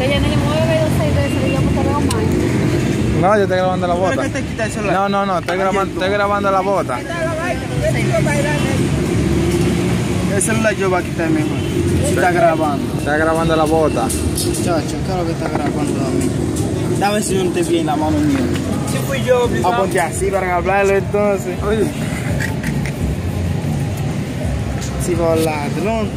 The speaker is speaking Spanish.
Ella no yo. No, estoy grabando la bota. Te el celular? No, no, no, estoy grabando, estoy grabando la bota. El celular yo va a quitar mejor. Está grabando. Está grabando la bota. Chacho, claro que está grabando a mí. Dame si no te vi la mano mía. Fui yo, Ah, ponte así para hablarlo entonces. Si fue ladrón.